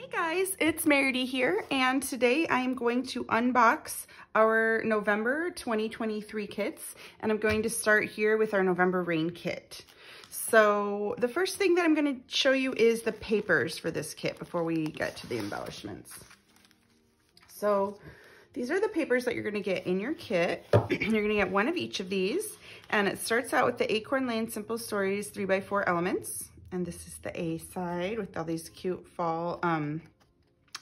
Hey guys, it's Meridy here, and today I am going to unbox our November 2023 kits, and I'm going to start here with our November Rain kit. So the first thing that I'm going to show you is the papers for this kit before we get to the embellishments. So these are the papers that you're going to get in your kit. you're going to get one of each of these, and it starts out with the Acorn Lane Simple Stories 3x4 elements. And this is the A side with all these cute fall um,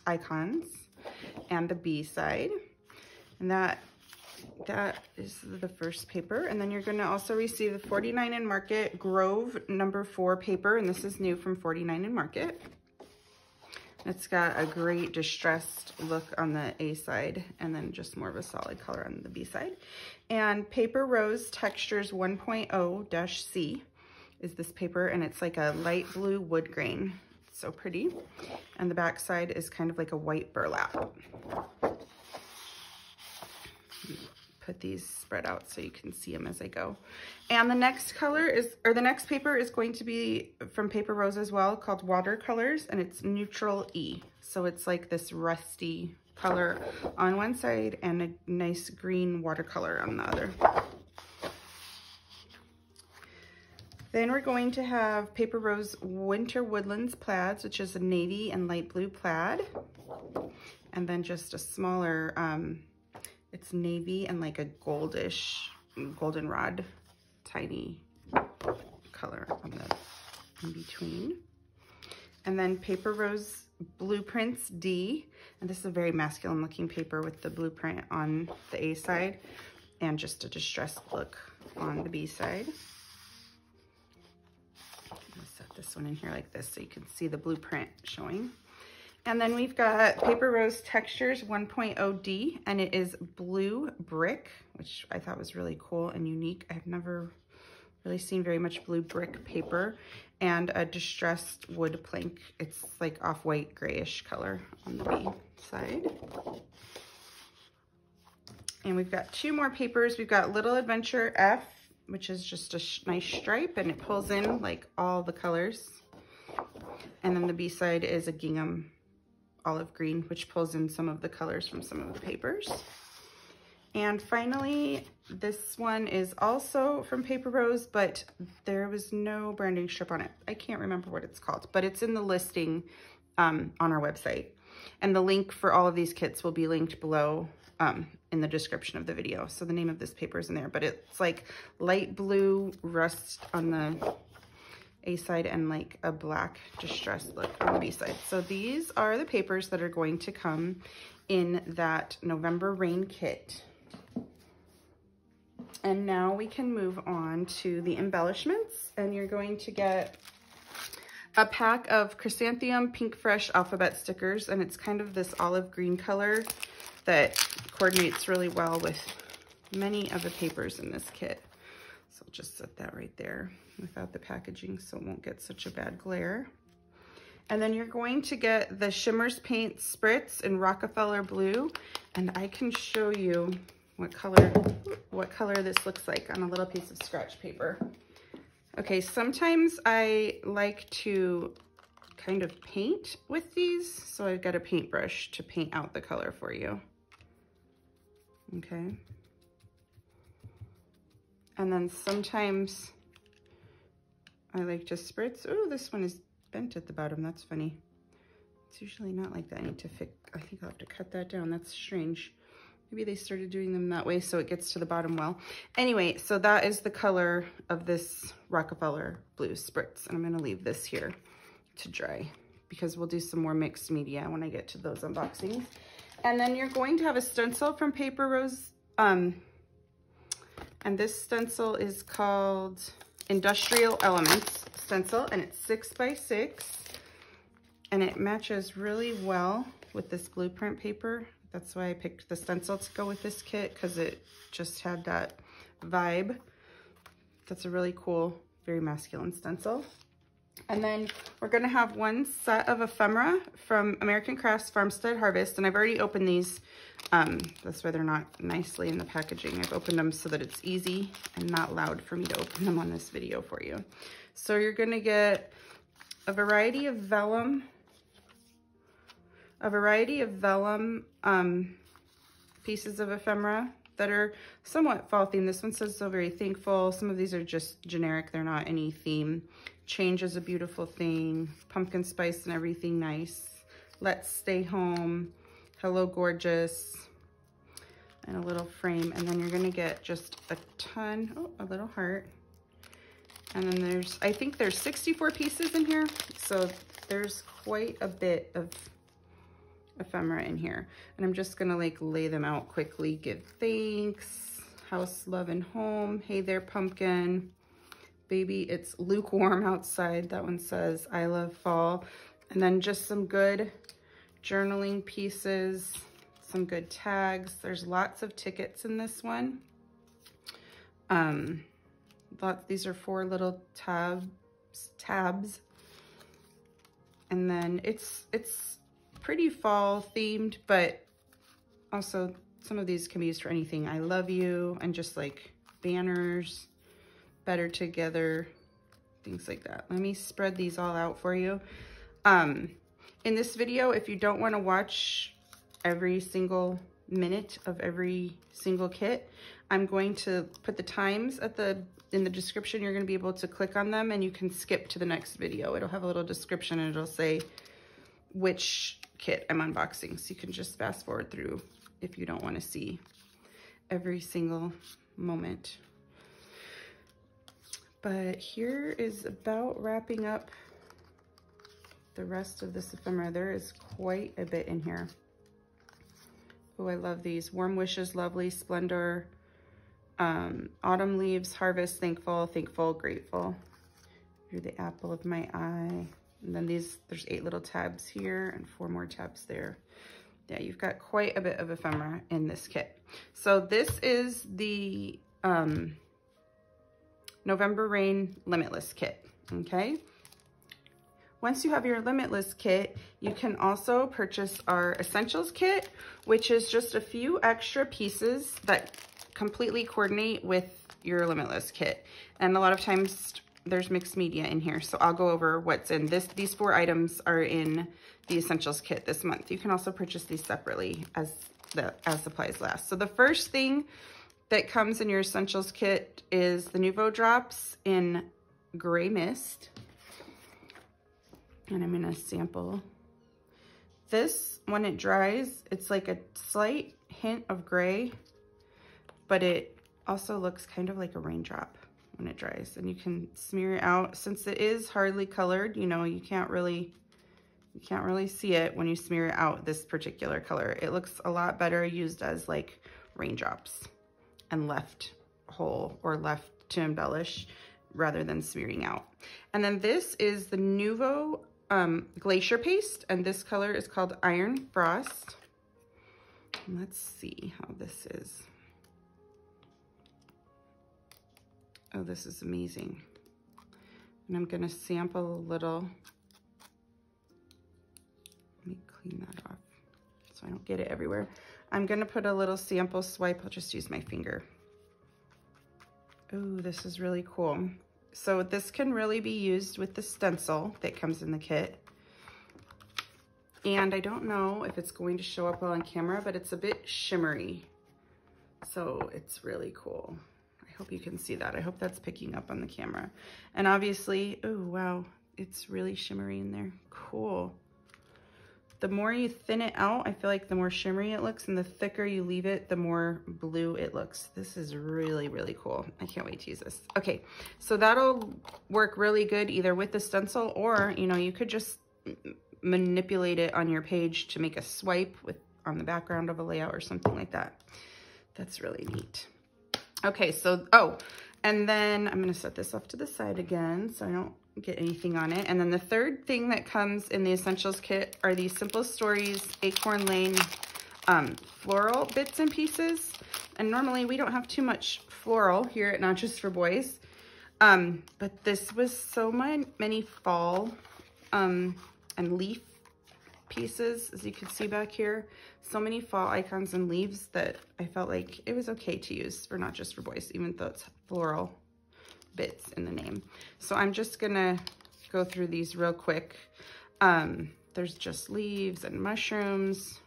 icons and the B side. And that that is the first paper. And then you're gonna also receive the 49 and Market Grove number four paper. And this is new from 49 and Market. It's got a great distressed look on the A side and then just more of a solid color on the B side. And Paper Rose Textures 1.0-C is this paper and it's like a light blue wood grain. so pretty. And the back side is kind of like a white burlap. Put these spread out so you can see them as I go. And the next color is, or the next paper is going to be from Paper Rose as well called Watercolors and it's Neutral E. So it's like this rusty color on one side and a nice green watercolor on the other. Then we're going to have Paper Rose Winter Woodlands Plaids, which is a navy and light blue plaid. And then just a smaller, um, it's navy and like a goldish, goldenrod, tiny color on the in between. And then Paper Rose Blueprints D. And this is a very masculine looking paper with the blueprint on the A side and just a distressed look on the B side this one in here like this so you can see the blueprint showing. And then we've got Paper Rose Textures 1.0D, and it is blue brick, which I thought was really cool and unique. I've never really seen very much blue brick paper, and a distressed wood plank. It's like off-white grayish color on the B side. And we've got two more papers. We've got Little Adventure F which is just a nice stripe and it pulls in like all the colors. And then the B side is a gingham olive green, which pulls in some of the colors from some of the papers. And finally, this one is also from Paper Rose, but there was no branding strip on it. I can't remember what it's called, but it's in the listing um, on our website. And the link for all of these kits will be linked below um, in the description of the video. So the name of this paper is in there, but it's like light blue rust on the A side and like a black distressed look on the B side. So these are the papers that are going to come in that November Rain kit. And now we can move on to the embellishments and you're going to get a pack of Chrysanthemum Pink Fresh alphabet stickers and it's kind of this olive green color that coordinates really well with many of the papers in this kit. So I'll just set that right there without the packaging so it won't get such a bad glare. And then you're going to get the Shimmerz Paint Spritz in Rockefeller Blue. And I can show you what color, what color this looks like on a little piece of scratch paper. Okay, sometimes I like to kind of paint with these. So I've got a paintbrush to paint out the color for you okay? And then sometimes I like to spritz. Oh, this one is bent at the bottom. That's funny. It's usually not like that. I need to fix, I think I'll have to cut that down. That's strange. Maybe they started doing them that way so it gets to the bottom well. Anyway, so that is the color of this Rockefeller Blue Spritz. And I'm gonna leave this here to dry because we'll do some more mixed media when I get to those unboxings. And then you're going to have a stencil from Paper Rose. Um, and this stencil is called Industrial Elements stencil and it's six by six and it matches really well with this blueprint paper. That's why I picked the stencil to go with this kit because it just had that vibe. That's a really cool, very masculine stencil. And then we're gonna have one set of ephemera from American Crafts Farmstead Harvest. And I've already opened these. Um, that's why they're not nicely in the packaging. I've opened them so that it's easy and not loud for me to open them on this video for you. So you're gonna get a variety of vellum a variety of vellum um, pieces of ephemera that are somewhat fall themed. This one says so very thankful. Some of these are just generic. They're not any theme. Change is a beautiful thing. Pumpkin spice and everything nice. Let's stay home. Hello gorgeous. And a little frame. And then you're gonna get just a ton, oh, a little heart. And then there's, I think there's 64 pieces in here. So there's quite a bit of ephemera in here. And I'm just gonna like lay them out quickly. Give thanks, house, love, and home. Hey there, pumpkin. Baby, it's lukewarm outside. That one says, I love fall. And then just some good journaling pieces, some good tags. There's lots of tickets in this one. Um, lots, these are four little tabs, tabs. And then it's, it's pretty fall themed, but also some of these can be used for anything. I love you and just like banners, better together, things like that. Let me spread these all out for you. Um, in this video, if you don't want to watch every single minute of every single kit, I'm going to put the times at the in the description. You're going to be able to click on them and you can skip to the next video. It'll have a little description and it'll say which kit I'm unboxing. So you can just fast forward through if you don't want to see every single moment. But here is about wrapping up the rest of this ephemera. There is quite a bit in here. Oh, I love these. Warm Wishes, Lovely, Splendor, um, Autumn Leaves, Harvest, Thankful, Thankful, Grateful. You're the apple of my eye. And then these, there's eight little tabs here and four more tabs there. Yeah, you've got quite a bit of ephemera in this kit. So this is the um, November Rain Limitless kit, okay? Once you have your Limitless kit, you can also purchase our Essentials kit, which is just a few extra pieces that completely coordinate with your Limitless kit. And a lot of times there's mixed media in here. So I'll go over what's in this. These four items are in the Essentials kit this month. You can also purchase these separately as the as supplies last. So the first thing that comes in your Essentials kit is the Nuvo Drops in Gray Mist. And I'm gonna sample. This, when it dries, it's like a slight hint of gray, but it also looks kind of like a raindrop when it dries. And you can smear it out. Since it is hardly colored, you know, you can't really, you can't really see it when you smear it out this particular color. It looks a lot better used as like raindrops and left whole or left to embellish rather than smearing out. And then this is the Nuvo um, Glacier Paste, and this color is called Iron Frost. Let's see how this is. Oh, this is amazing. And I'm gonna sample a little. Let me clean that off so I don't get it everywhere. I'm gonna put a little sample swipe. I'll just use my finger. Oh, this is really cool. So this can really be used with the stencil that comes in the kit. And I don't know if it's going to show up well on camera, but it's a bit shimmery. So it's really cool I hope you can see that. I hope that's picking up on the camera. And obviously, oh, wow, it's really shimmery in there. Cool. The more you thin it out, I feel like the more shimmery it looks and the thicker you leave it, the more blue it looks. This is really, really cool. I can't wait to use this. Okay, so that'll work really good either with the stencil or, you know, you could just manipulate it on your page to make a swipe with on the background of a layout or something like that. That's really neat. Okay, so, oh, and then I'm gonna set this off to the side again so I don't get anything on it. And then the third thing that comes in the Essentials kit are these Simple Stories Acorn Lane um, floral bits and pieces. And normally we don't have too much floral here at Not Just for Boys. Um, but this was so many fall um, and leaf pieces, as you can see back here. So many fall icons and leaves that I felt like it was okay to use for not just for boys, even though it's floral bits in the name. So I'm just gonna go through these real quick. Um, there's just leaves and mushrooms.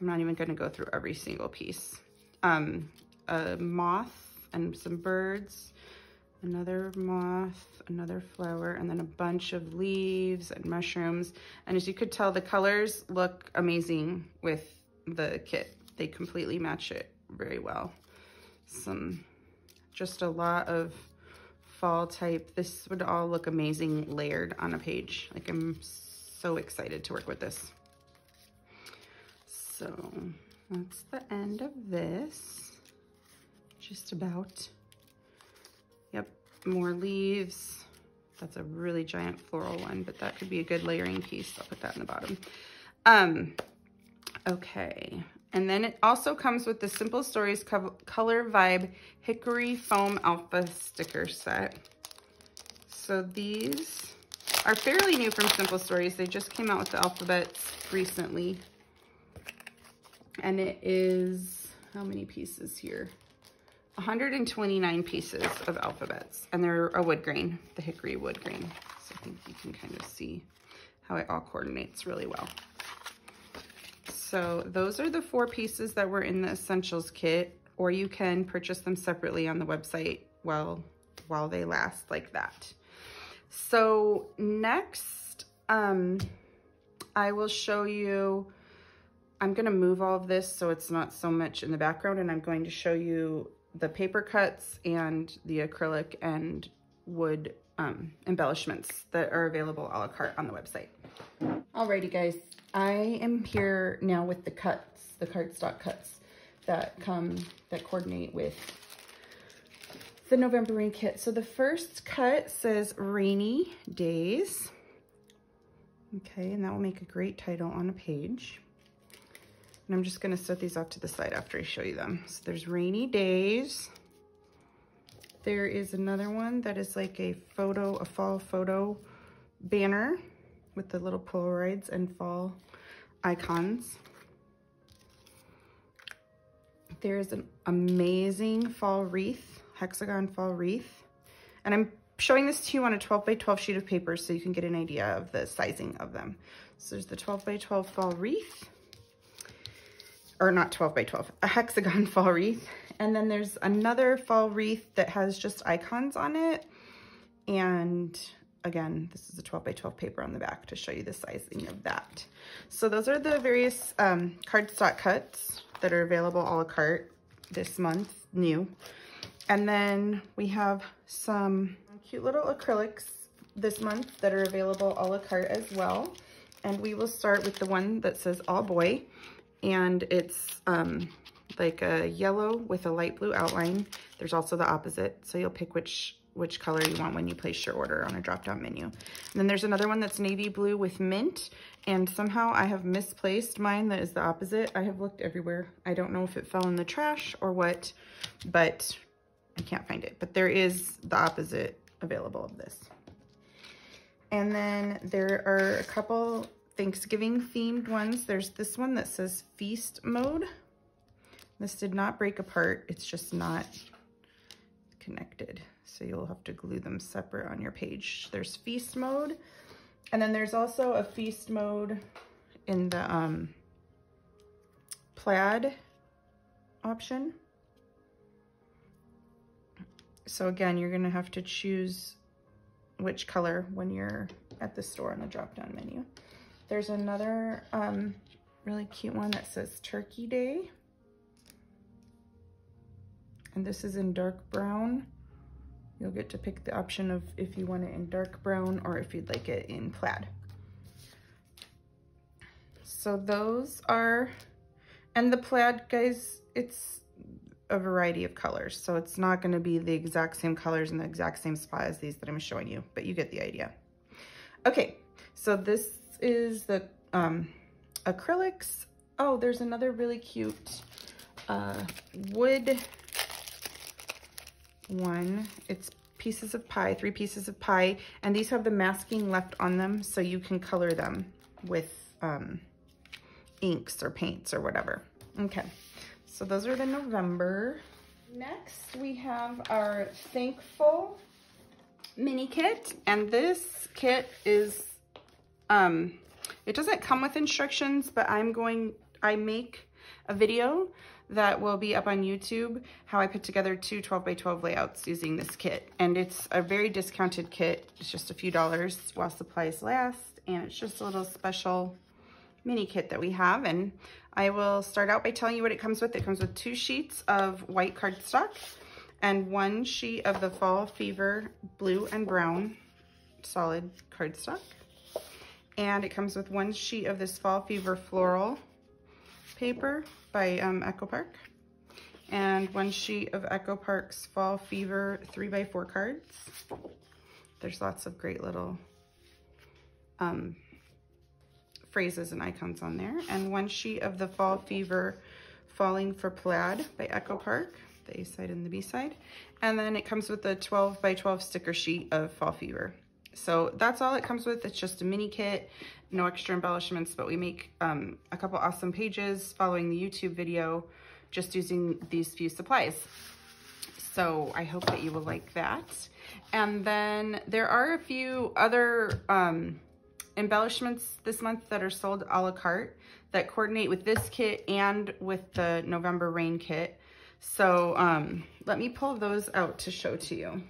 I'm not even gonna go through every single piece. Um, a moth and some birds, another moth, another flower, and then a bunch of leaves and mushrooms. And as you could tell, the colors look amazing with the kit. They completely match it very well. Some, just a lot of fall type. This would all look amazing layered on a page. Like I'm so excited to work with this. So that's the end of this. Just about. Yep, more leaves. That's a really giant floral one, but that could be a good layering piece. I'll put that in the bottom. Um, okay. And then it also comes with the Simple Stories Color Vibe Hickory Foam Alpha sticker set. So these are fairly new from Simple Stories. They just came out with the alphabets recently. And it is, how many pieces here? 129 pieces of alphabets. And they're a wood grain, the hickory wood grain. So I think you can kind of see how it all coordinates really well. So those are the four pieces that were in the essentials kit, or you can purchase them separately on the website while, while they last like that. So next, um, I will show you, I'm gonna move all of this so it's not so much in the background and I'm going to show you the paper cuts and the acrylic and wood um, embellishments that are available a la carte on the website. Alrighty guys, I am here now with the cuts, the cardstock cuts that come, that coordinate with the November Rain Kit. So the first cut says Rainy Days. Okay, and that will make a great title on a page. And I'm just gonna set these off to the side after I show you them. So there's Rainy Days. There is another one that is like a photo, a fall photo banner with the little Polaroids and fall icons. There's an amazing fall wreath, hexagon fall wreath. And I'm showing this to you on a 12 by 12 sheet of paper so you can get an idea of the sizing of them. So there's the 12 by 12 fall wreath, or not 12 by 12, a hexagon fall wreath. And then there's another fall wreath that has just icons on it. And again, this is a 12 by 12 paper on the back to show you the sizing of that. So those are the various um, cardstock cuts that are available a la carte this month, new. And then we have some cute little acrylics this month that are available a la carte as well. And we will start with the one that says all boy. And it's um, like a yellow with a light blue outline. There's also the opposite. So you'll pick which which color you want when you place your order on a drop-down menu. And then there's another one that's navy blue with mint, and somehow I have misplaced mine that is the opposite. I have looked everywhere. I don't know if it fell in the trash or what, but I can't find it. But there is the opposite available of this. And then there are a couple Thanksgiving themed ones. There's this one that says feast mode. This did not break apart. It's just not connected. So you'll have to glue them separate on your page. There's feast mode. And then there's also a feast mode in the um, plaid option. So again, you're gonna have to choose which color when you're at the store on the drop-down menu. There's another um, really cute one that says Turkey Day. And this is in dark brown. You'll get to pick the option of if you want it in dark brown or if you'd like it in plaid. So those are, and the plaid, guys, it's a variety of colors. So it's not gonna be the exact same colors in the exact same spot as these that I'm showing you, but you get the idea. Okay, so this is the um, acrylics. Oh, there's another really cute uh, wood one. It's pieces of pie, three pieces of pie, and these have the masking left on them so you can color them with um, inks or paints or whatever. Okay, so those are the November. Next, we have our Thankful mini kit, and this kit is um, It doesn't come with instructions, but I'm going, I make a video that will be up on YouTube, how I put together two 12 by 12 layouts using this kit. And it's a very discounted kit. It's just a few dollars while supplies last. And it's just a little special mini kit that we have. And I will start out by telling you what it comes with. It comes with two sheets of white cardstock and one sheet of the Fall Fever blue and brown solid cardstock. And it comes with one sheet of this Fall Fever floral paper by um, Echo Park and one sheet of Echo Park's Fall Fever 3x4 cards. There's lots of great little um, phrases and icons on there. And one sheet of the Fall Fever Falling for Plaid by Echo Park, the A side and the B side. And then it comes with a 12 by 12 sticker sheet of Fall Fever. So that's all it comes with. It's just a mini kit, no extra embellishments, but we make um, a couple awesome pages following the YouTube video just using these few supplies. So I hope that you will like that. And then there are a few other um, embellishments this month that are sold a la carte that coordinate with this kit and with the November Rain kit. So um, let me pull those out to show to you.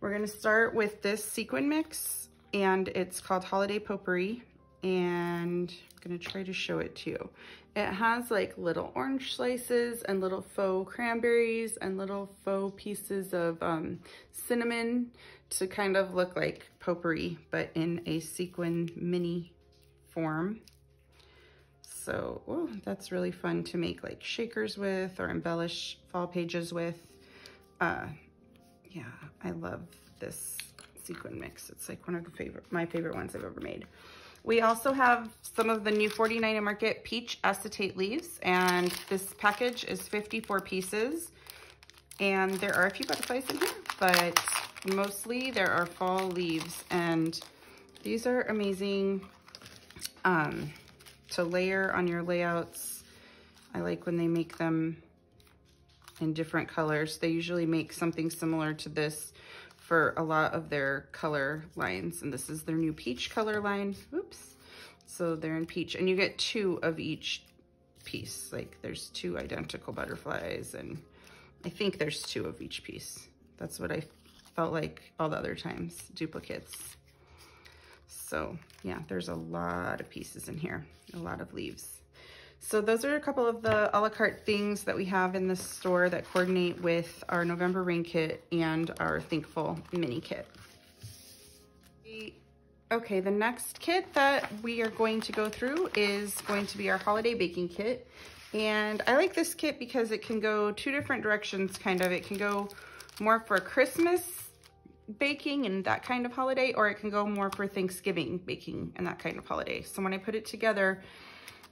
We're gonna start with this sequin mix and it's called Holiday Potpourri and I'm gonna try to show it to you. It has like little orange slices and little faux cranberries and little faux pieces of um, cinnamon to kind of look like potpourri, but in a sequin mini form. So oh, that's really fun to make like shakers with or embellish fall pages with. Uh, yeah, I love this sequin mix. It's like one of the favorite, my favorite ones I've ever made. We also have some of the new 49 Market Peach Acetate Leaves, and this package is 54 pieces. And there are a few butterflies in here, but mostly there are fall leaves, and these are amazing um, to layer on your layouts. I like when they make them in different colors. They usually make something similar to this for a lot of their color lines. And this is their new peach color line. Oops. So they're in peach. And you get two of each piece. Like there's two identical butterflies. And I think there's two of each piece. That's what I felt like all the other times, duplicates. So yeah, there's a lot of pieces in here, a lot of leaves. So those are a couple of the a la carte things that we have in the store that coordinate with our November Rain Kit and our Thankful Mini Kit. Okay, the next kit that we are going to go through is going to be our Holiday Baking Kit. And I like this kit because it can go two different directions, kind of. It can go more for Christmas baking and that kind of holiday, or it can go more for Thanksgiving baking and that kind of holiday. So when I put it together,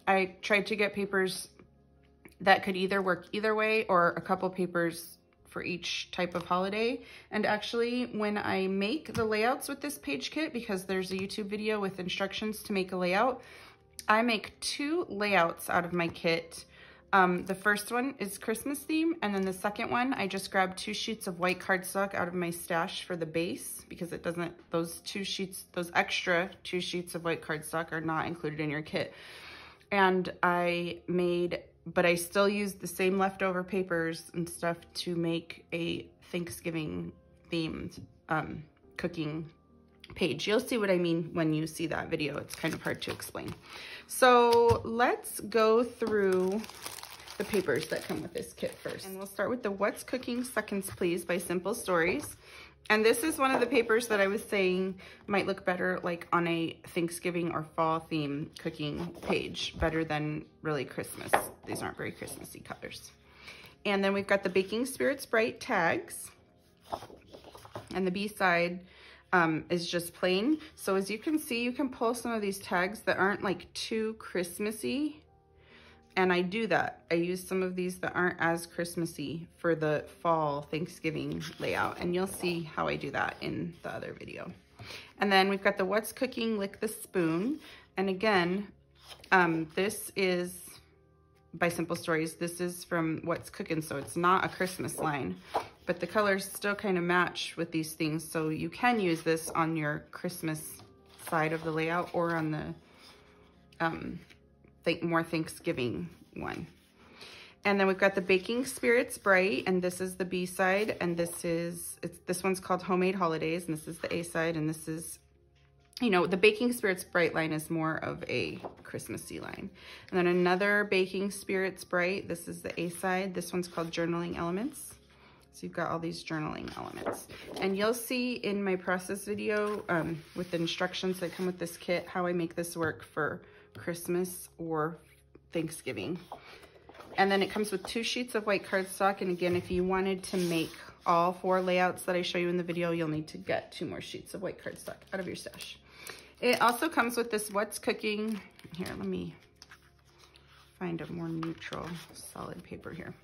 I tried to get papers that could either work either way or a couple papers for each type of holiday. And actually, when I make the layouts with this page kit, because there's a YouTube video with instructions to make a layout, I make two layouts out of my kit. Um, the first one is Christmas theme, and then the second one, I just grabbed two sheets of white cardstock out of my stash for the base, because it doesn't, those two sheets, those extra two sheets of white cardstock are not included in your kit and I made, but I still used the same leftover papers and stuff to make a Thanksgiving themed um, cooking page. You'll see what I mean when you see that video. It's kind of hard to explain. So let's go through the papers that come with this kit first. And we'll start with the What's Cooking Seconds Please by Simple Stories. And this is one of the papers that I was saying might look better like on a Thanksgiving or fall theme cooking page, better than really Christmas. These aren't very Christmassy colors. And then we've got the Baking Spirits Bright tags. And the B side um, is just plain. So as you can see, you can pull some of these tags that aren't like too Christmassy and I do that. I use some of these that aren't as Christmassy for the fall Thanksgiving layout. And you'll see how I do that in the other video. And then we've got the What's Cooking Lick the Spoon. And again, um, this is by Simple Stories. This is from What's Cooking, so it's not a Christmas line. But the colors still kind of match with these things, so you can use this on your Christmas side of the layout or on the um, think more Thanksgiving one. And then we've got the Baking Spirits Bright, and this is the B side, and this is, it's, this one's called Homemade Holidays, and this is the A side, and this is, you know, the Baking Spirits Bright line is more of a Christmassy line. And then another Baking Spirits Bright, this is the A side, this one's called Journaling Elements. So you've got all these journaling elements. And you'll see in my process video um, with the instructions that come with this kit, how I make this work for Christmas or Thanksgiving. And then it comes with two sheets of white cardstock. And again, if you wanted to make all four layouts that I show you in the video, you'll need to get two more sheets of white cardstock out of your stash. It also comes with this What's Cooking. Here, let me find a more neutral solid paper here.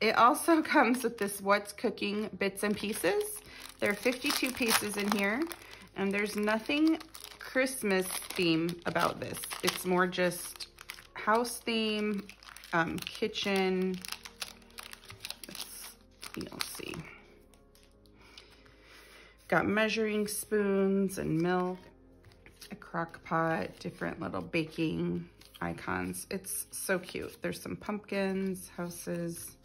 It also comes with this What's Cooking bits and pieces. There are 52 pieces in here, and there's nothing Christmas theme about this. It's more just house theme, um, kitchen. Let's, you'll see. Got measuring spoons and milk, a crock pot, different little baking icons. It's so cute. There's some pumpkins, houses,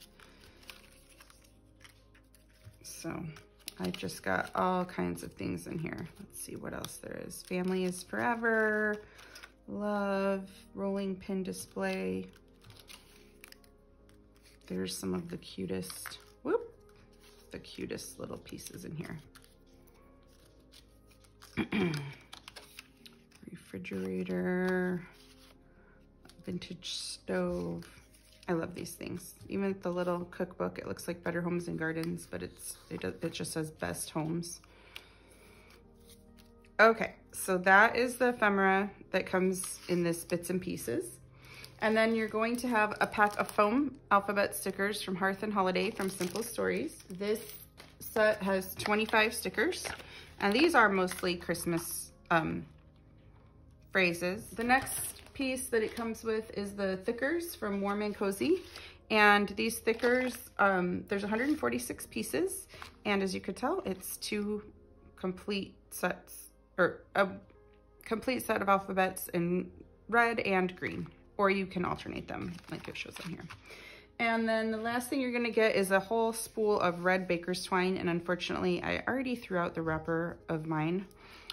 so I just got all kinds of things in here. Let's see what else there is. Family is forever, love, rolling pin display. There's some of the cutest, whoop, the cutest little pieces in here. Refrigerator, vintage stove, I love these things. Even the little cookbook, it looks like Better Homes and Gardens, but it's it, it just says Best Homes. Okay, so that is the ephemera that comes in this bits and pieces. And then you're going to have a pack of foam alphabet stickers from Hearth and Holiday from Simple Stories. This set has 25 stickers, and these are mostly Christmas um, phrases. The next piece that it comes with is the thickers from Warm and Cozy. And these thickers, um, there's 146 pieces. And as you could tell, it's two complete sets, or a complete set of alphabets in red and green. Or you can alternate them like it shows on here. And then the last thing you're gonna get is a whole spool of red baker's twine. And unfortunately, I already threw out the wrapper of mine.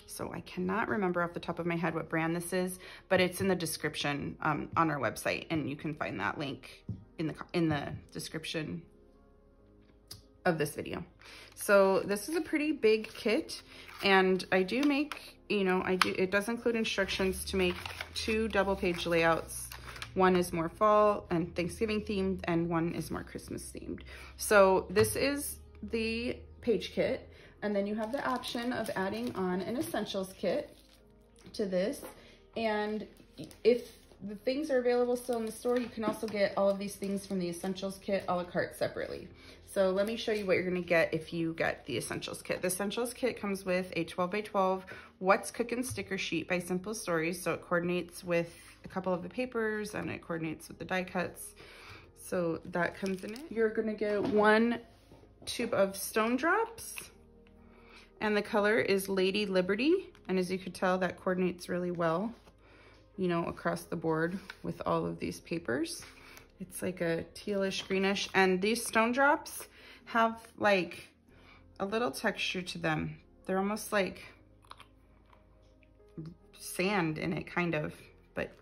So I cannot remember off the top of my head what brand this is, but it's in the description um, on our website and you can find that link in the, in the description of this video. So this is a pretty big kit and I do make, you know, I do, it does include instructions to make two double page layouts. One is more fall and Thanksgiving themed and one is more Christmas themed. So this is the page kit and then you have the option of adding on an essentials kit to this. And if the things are available still in the store, you can also get all of these things from the essentials kit a la carte separately. So let me show you what you're gonna get if you get the essentials kit. The essentials kit comes with a 12 by 12 What's Cooking sticker sheet by Simple Stories. So it coordinates with a couple of the papers and it coordinates with the die cuts. So that comes in it. You're gonna get one tube of stone drops, and the color is Lady Liberty. And as you could tell, that coordinates really well, you know, across the board with all of these papers. It's like a tealish greenish. And these stone drops have like a little texture to them. They're almost like sand in it, kind of. But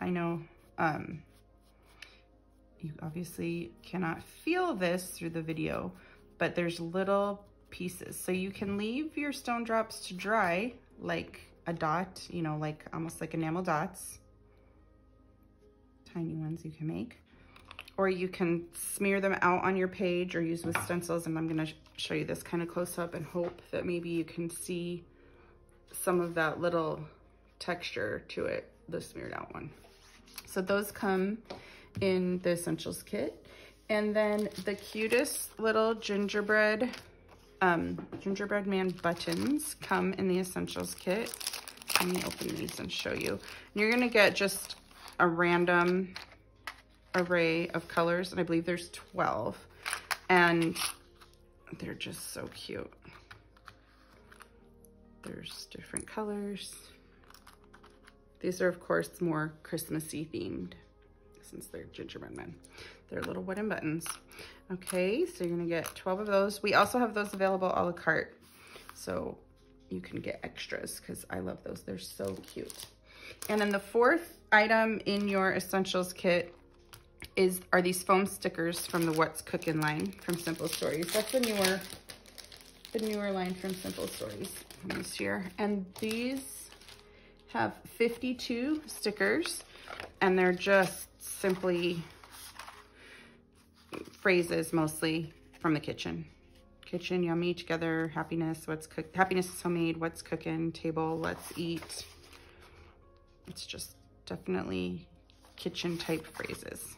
I know um, you obviously cannot feel this through the video, but there's little pieces. So you can leave your stone drops to dry like a dot, you know, like almost like enamel dots. Tiny ones you can make. Or you can smear them out on your page or use with stencils. And I'm gonna show you this kind of close up and hope that maybe you can see some of that little texture to it, the smeared out one. So those come in the essentials kit. And then the cutest little gingerbread um, gingerbread man buttons come in the essentials kit. Let me open these and show you. And you're gonna get just a random array of colors, and I believe there's 12. And they're just so cute. there's different colors. These are, of course, more Christmassy themed since they're gingerbread men. They're little wooden buttons. Okay, so you're gonna get 12 of those. We also have those available a la carte. So you can get extras because I love those. They're so cute. And then the fourth item in your essentials kit is are these foam stickers from the What's Cooking line from Simple Stories. That's the newer, the newer line from Simple Stories from this year. And these have 52 stickers and they're just simply phrases mostly from the kitchen. Kitchen, yummy, together, happiness, what's cook, happiness is homemade, what's cooking, table, let's eat. It's just definitely kitchen type phrases.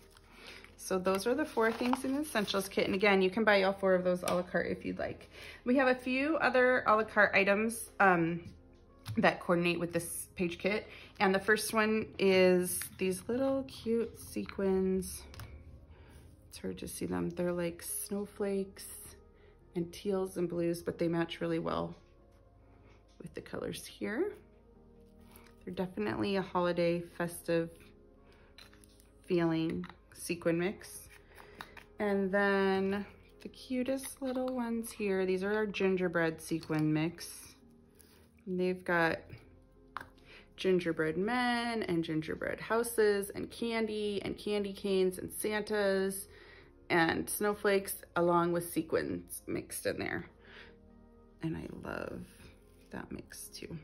So those are the four things in the essentials kit. And again, you can buy all four of those a la carte if you'd like. We have a few other a la carte items um, that coordinate with this page kit. And the first one is these little cute sequins. It's hard to see them. They're like snowflakes and teals and blues, but they match really well with the colors here. They're definitely a holiday festive feeling sequin mix. And then the cutest little ones here, these are our gingerbread sequin mix. And they've got gingerbread men and gingerbread houses and candy and candy canes and Santas and snowflakes along with sequins mixed in there. And I love that mix too.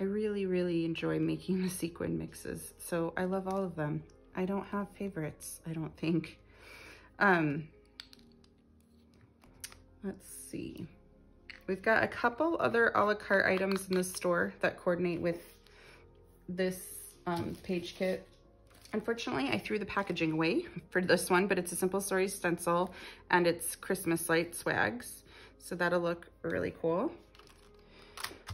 I really, really enjoy making the sequin mixes. So I love all of them. I don't have favorites, I don't think. Um, let's see. We've got a couple other a la carte items in the store that coordinate with this um, page kit. Unfortunately, I threw the packaging away for this one, but it's a Simple Story stencil and it's Christmas light swags. So that'll look really cool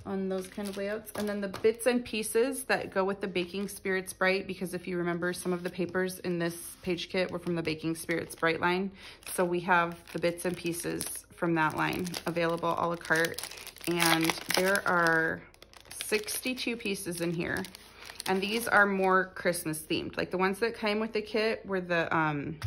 on those kind of layouts. And then the bits and pieces that go with the Baking Spirits Bright, because if you remember, some of the papers in this page kit were from the Baking Spirits Bright line. So we have the bits and pieces from that line available a la carte. And there are 62 pieces in here. And these are more Christmas themed. Like the ones that came with the kit were the um,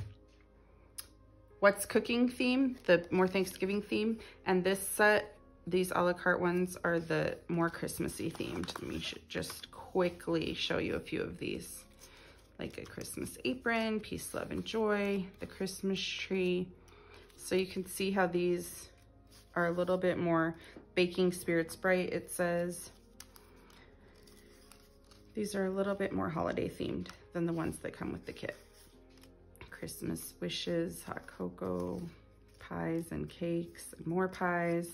What's Cooking theme, the more Thanksgiving theme. And this set these a la carte ones are the more Christmassy themed. Let me just quickly show you a few of these. Like a Christmas apron, peace, love, and joy, the Christmas tree. So you can see how these are a little bit more baking spirits bright, it says. These are a little bit more holiday themed than the ones that come with the kit. Christmas wishes, hot cocoa, pies and cakes, more pies.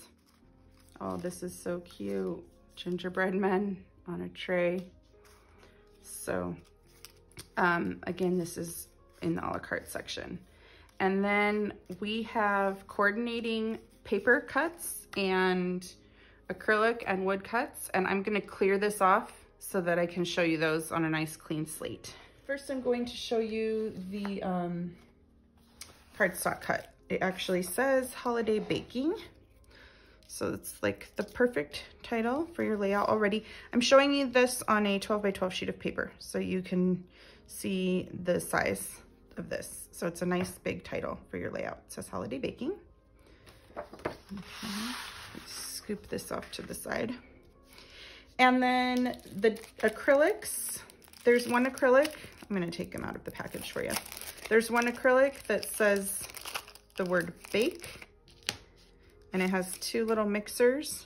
Oh, this is so cute. Gingerbread men on a tray. So, um, again, this is in the a la carte section. And then we have coordinating paper cuts and acrylic and wood cuts. And I'm gonna clear this off so that I can show you those on a nice clean slate. First, I'm going to show you the um, cardstock cut. It actually says holiday baking. So it's like the perfect title for your layout already. I'm showing you this on a 12 by 12 sheet of paper so you can see the size of this. So it's a nice big title for your layout. It says holiday baking. Okay. Scoop this off to the side. And then the acrylics, there's one acrylic. I'm gonna take them out of the package for you. There's one acrylic that says the word bake and it has two little mixers,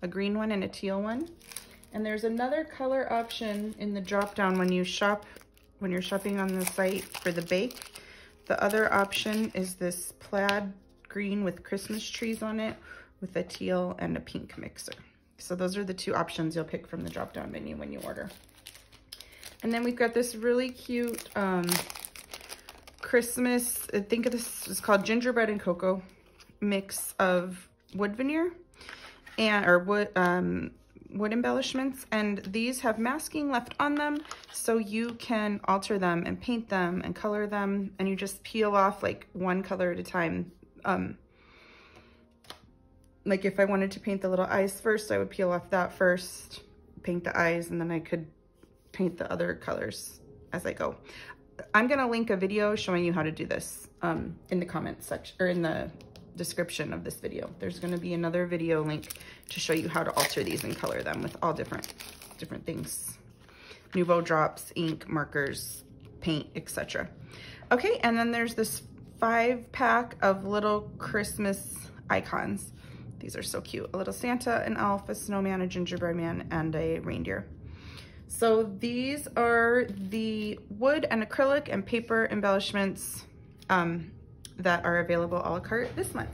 a green one and a teal one. And there's another color option in the drop down when you shop, when you're shopping on the site for the bake. The other option is this plaid green with Christmas trees on it with a teal and a pink mixer. So those are the two options you'll pick from the drop down menu when you order. And then we've got this really cute um, Christmas, I think of this is called gingerbread and cocoa mix of wood veneer and or wood um, wood embellishments and these have masking left on them so you can alter them and paint them and color them and you just peel off like one color at a time um, like if I wanted to paint the little eyes first, I would peel off that first, paint the eyes, and then I could paint the other colors as I go. I'm gonna link a video showing you how to do this um, in the comments section, or in the description of this video. There's gonna be another video link to show you how to alter these and color them with all different, different things. Nuvo drops, ink, markers, paint, etc. Okay, and then there's this five pack of little Christmas icons. These are so cute. A little Santa, an elf, a snowman, a gingerbread man, and a reindeer. So these are the wood and acrylic and paper embellishments um, that are available a la carte this month.